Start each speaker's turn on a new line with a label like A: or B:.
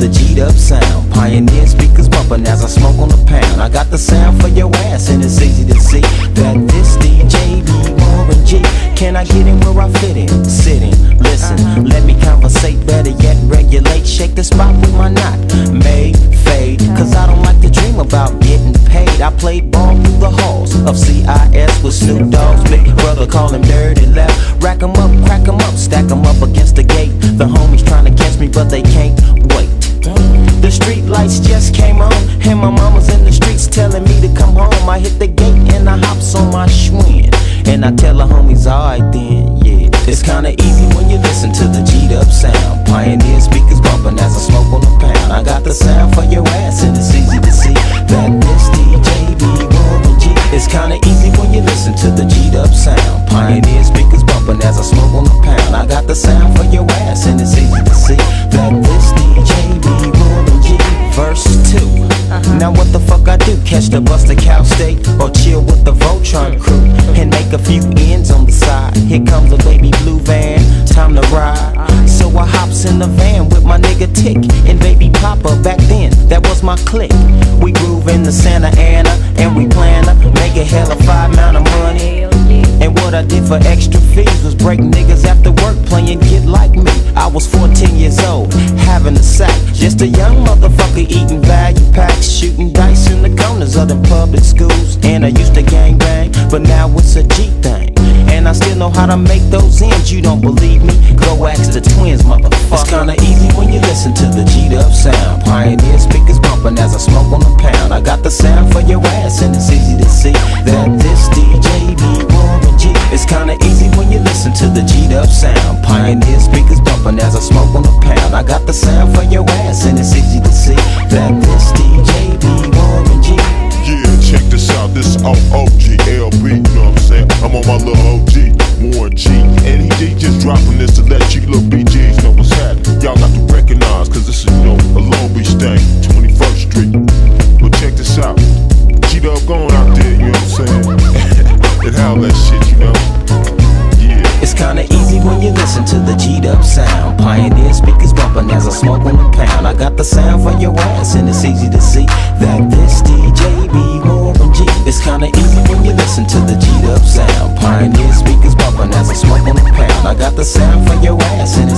A: the G'd up sound. Pioneer speakers bumping as I smoke on the pound. I got the sound for your ass, and it's easy to see that this DJ be Warren G. Can I get in where I fit in? Sit in, listen, let me conversate. Better yet, regulate. Shake the spot with my knot. may fade, cause I don't like to dream about getting paid. I played ball through the halls of CIS with Snoop Dogg's big brother, call him Dirty Left. Rack 'em up, and I tell the homies, alright then, yeah. It's kinda easy when you listen to the G'd up sound. Pioneer speakers bumping as I smoke on the pound. I got the sound for your ass, and it's easy to see that this DJ be Warren G. It's kinda easy when you listen to the G'd up sound. Pioneer speakers bumping as I smoke on the pound. I got the sound for your ass, and it's easy to see that this DJ be Warren G. Verse 2. Uh-huh. Now what the fuck I do? Catch the bus to Cal State or chill with the Voltron crew a few ends on the side. Here comes a baby blue van, time to ride. So I hops in the van with my nigga Tick and baby Papa. Back then, that was my clique. We groove in the Santa Ana and we plan to make a hell of five amount of money. And what I did for extra fees was break niggas after work playing Get Like Me. I was 14 years old, having a sack. Just a young motherfucker eating value packs, shooting dice in the corners of them public schools. Know how to make those ends. You don't believe me? Go ask the twins, motherfucker. It's kinda easy when you listen to the G'd up sound. Pioneer speakers bumping as I smoke on the pound. I got the sound for your ass, and it's easy to see that this DJ be Warren G. It's kinda easy when you listen to the G'd up sound. Pioneer speakers bumping as I smoke on the pound. I got the sound for your ass, and it's easy to see that this DJ be Warren G.
B: Yeah, check this out. This is OOGLB, you know what I'm saying? I'm on my little OG,
A: on. I got the sound for your ass, and it's easy to see that this DJ be Warren G. It's kinda easy when you listen to the G'd up sound. Pioneer speakers bumping as I smoke on the pound. I got the sound for your ass, and